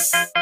Bye.